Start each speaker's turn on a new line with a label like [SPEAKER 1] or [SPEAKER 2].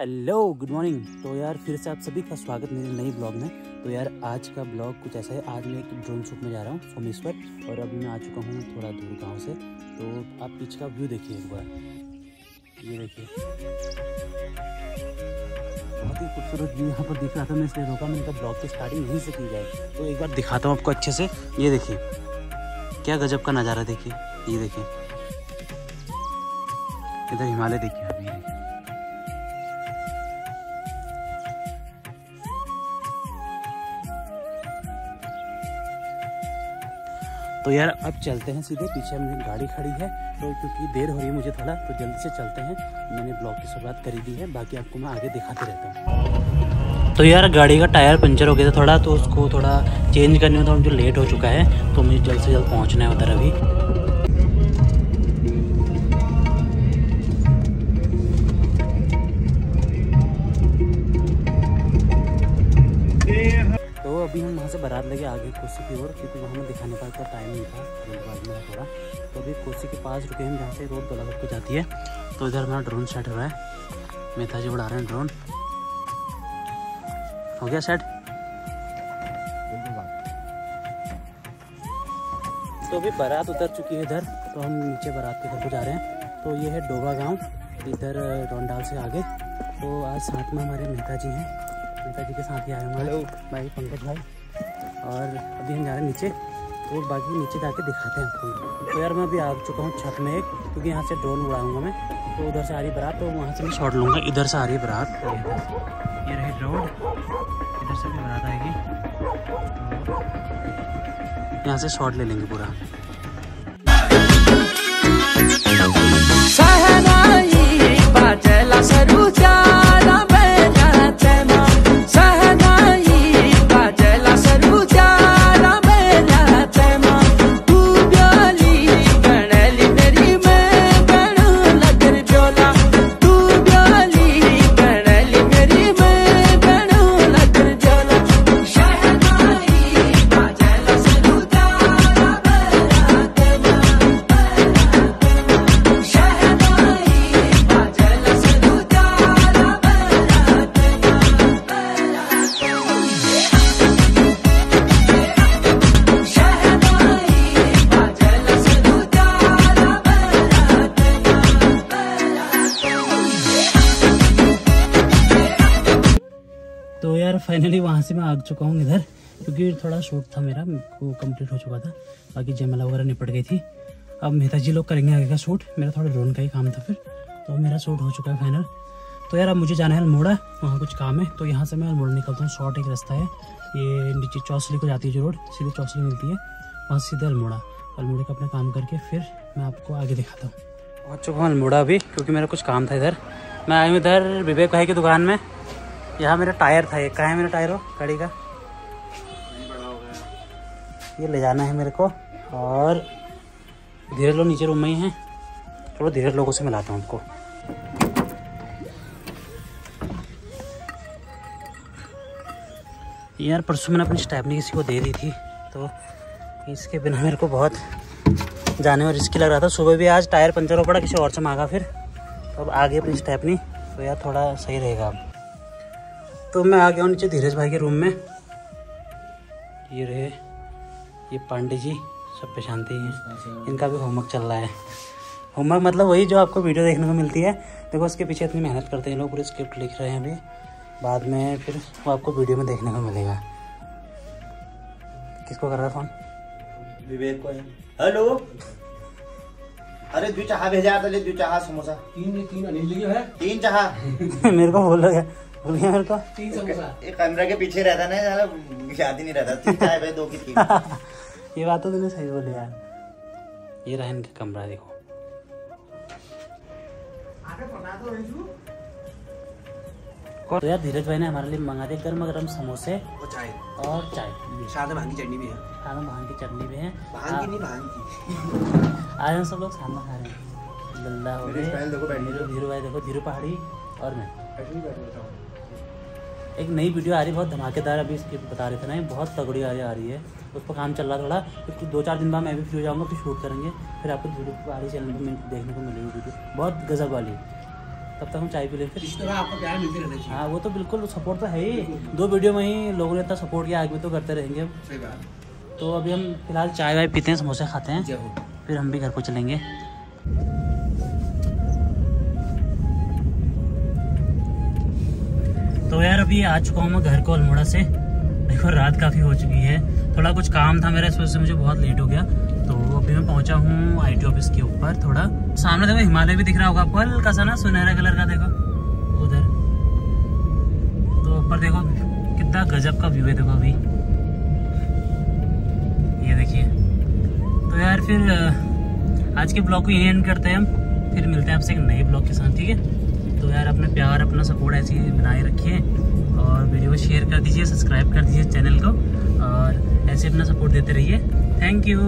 [SPEAKER 1] Hello good morning तो यार, फिर से आप सभी का स्वागत मेरे नई ब्लॉग में। तो यार, आज का ब्लॉग कुछ ऐसा है। आज मैं एक ड्रोन शूट में जा रहा हूँ, सोमेश्वर, और अभी मैं आ चुका हूँ थोड़ा दूर गाँव से। तो आप पीछे का व्यू देखिए एक बार। ये देखिए। बहुत ही खूबसूरत व्यू यहाँ पर दिख रहा था मैं, इसलिए रोका। मैंने कहा ब्लॉग की स्टार्टिंग यहीं से की जाए। तो एक बार दिखाता हूँ आपको अच्छे से। ये देखिए। क्या गजब का नज़ारा देखिए। ये देखिए। इधर हिमालय देखिए। अभी तो यार, अब चलते हैं सीधे। पीछे मेरी गाड़ी खड़ी है तो क्योंकि देर हो रही है मुझे थोड़ा तो जल्दी से चलते हैं। मैंने ब्लॉग की शुरुआत करी दी है, बाकी आपको मैं आगे दिखाते रहता हूँ। तो यार, गाड़ी का टायर पंचर हो गया था थोड़ा तो उसको थोड़ा चेंज करने में थोड़ा मुझे लेट हो चुका है तो मुझे जल्द से जल्द पहुँचना है उधर अभी। बारात लगे आगे कोसी की ओर क्योंकि वहाँ में दिखाने का इतना टाइम नहीं था जल्दबाजी में थोड़ा। तो अभी कोसी के पास रुके हम जहाँ से रोड दोलाघाट को जाती है। तो इधर हमारा ड्रोन सेट हो रहा है। मेहता जी उड़ा रहे हैं ड्रोन हो गया सेट तो अभी बारात उतर चुकी है इधर तो हम नीचे बारात के घर को जा रहे हैं। तो ये है डोबा गाँव इधर रोंडाल से आगे। तो आज साथ में हमारे मेहता जी हैं। मेहता जी के साथ ही आए हमारे भाई पंकज भाई। और अभी हम जा रहे हैं नीचे तो बाकी नीचे जाके दिखाते हैं आपको। तो यार मैं अभी आ चुका हूँ छत में एक, क्योंकि यहाँ से ड्रोन उड़ाऊँगा मैं। तो उधर से आ रही बारात तो वहाँ से मैं शॉट लूँगा। इधर से आ रही बारात। ये रही रोड इधर से भी बारात आएगी। यहाँ से शॉट ले लेंगे पूरा। फाइनली वहाँ से मैं आ चुका हूँ इधर, क्योंकि थोड़ा शूट था मेरा, वो कंप्लीट हो चुका था। बाकी जयमाला वगैरह निपट गई थी। अब मेहता जी लोग करेंगे आगे का शूट। मेरा थोड़ा ड्रोन का ही काम था फिर तो मेरा शूट हो चुका है फाइनल तो यार, अब मुझे जाना है अल्मोड़ा, वहाँ कुछ काम है। तो यहाँ से मैं अल्मोड़ा निकलता हूँ शॉर्ट एक रास्ता है। ये नीचे चौसली को जाती है जो रोड सीधे चौसली मिलती है। वहाँ सीधे अल्मोड़ा। अल्मोड़े का अपना काम करके फिर मैं आपको आगे दिखाता हूँ। पहुँच चुका हूँ अल्मोड़ा अभी, क्योंकि मेरा कुछ काम था इधर। मैं आया हूँ इधर विवेक भाई की दुकान में। यहाँ मेरा टायर था एक। कहाँ है मेरा टायर गाड़ी का? ये ले जाना है मेरे को। और धीरे लोग नीचे रूम में ही हैं। थोड़ा धीरे लोगों से मिलाता हूँ आपको। यार, परसों मैंने अपनी स्टैपनी किसी को दे दी थी तो इसके बिना मेरे को बहुत जाने में रिस्की लग रहा था। सुबह भी आज टायर पंचर हो पड़ा, किसी और से मांगा फिर। तो अब आगे अपनी स्टैपनी। तो यार, थोड़ा सही रहेगा अब। तो मैं आ गया हूँ नीचे धीरज भाई के रूम में। ये रहे ये पांडे जी सब पे शांति हैं। इनका भी होमवर्क चल रहा है। होमवर्क मतलब वही जो आपको वीडियो देखने को मिलती है। देखो उसके पीछे इतनी मेहनत करते हैं लोग पूरे स्क्रिप्ट लिख रहे हैं अभी। बाद में फिर वो आपको वीडियो में देखने को मिलेगा। किसको कर रहा है फ़ोन
[SPEAKER 2] विवेक को हेलो? अरे दो चाहा भेजा था ले दो चाहा समोसा।
[SPEAKER 3] तीन तीन अनिल जी है।
[SPEAKER 2] तीन चाहा।
[SPEAKER 1] मेरे को बोल गया गया मेरे को?
[SPEAKER 3] तीन समोसा
[SPEAKER 2] एक कैमरा के पीछे रहता ना यार याद ही नहीं रहता। तीन चाय भाई दो की तीन
[SPEAKER 1] ये बात तो तूने सही बोली यार। ये रहा इनका कमरा देखो। तो यार धीरज भाई ने हमारे लिए मंगा दिए गर्मा गर्म समोसे
[SPEAKER 3] वो चाय।
[SPEAKER 1] और चाय।
[SPEAKER 3] भाँग की चटनी भी है।
[SPEAKER 1] भाँग की चटनी भी है।
[SPEAKER 3] भाँग की नहीं भाँग की।
[SPEAKER 1] आज हम सब लोग साथ खा रहे हैं। लल्ला हो गए। धीरू भाई देखो धीरू पहाड़ी और मैं। एक नई वीडियो आ रही है बहुत धमाकेदार अभी इसकी बता रहे थे ना ये बहुत तगड़ी आ रही है। उस पर काम चल रहा है थोड़ा फिर दो चार दिन बाद मैं भी फ्री हो जाऊँगा फिर शूट करेंगे फिर आपको वीडियो पहाड़ी चैनल पर देखने को मिलेगी वीडियो। बहुत गजब वाली। तब तक हम चाय पी लेते
[SPEAKER 3] इस तरह आपको प्यार मिलते रहना चाहिए।
[SPEAKER 1] हाँ वो तो बिल्कुल सपोर्ट तो है ही। दो वीडियो में ही लोगों ने इतना सपोर्ट किया आगे तो करते रहेंगे। तो अभी हम फ़िलहाल चाय वाय पीते हैं समोसे खाते हैं। फिर हम भी घर को चलेंगे अभी आ चुका हूँ मैं घर को अल्मोड़ा से। देखो, रात काफ़ी हो चुकी है। थोड़ा कुछ काम था मेरा, इस वजह से मुझे बहुत लेट हो गया। तो अभी मैं पहुँचा हूँ आई ऑफ़िस के ऊपर थोड़ा। सामने देखो, हिमालय भी दिख रहा होगा आपको हल्का सा ना, सुनहरा कलर का देखो, उधर। तो ऊपर देखो, कितना गजब का व्यू है देखो अभी। ये देखिए। तो यार फिर आज के ब्लॉग को यही एंड करते हैं हम। फिर मिलते हैं आपसे एक नए ब्लॉग के साथ, ठीक है? तो यार, अपने प्यार, अपना सपोर्ट ऐसे ही बनाए रखिए। और वीडियो शेयर कर दीजिए, सब्सक्राइब कर दीजिए चैनल को और ऐसे अपना सपोर्ट देते रहिए। Thank you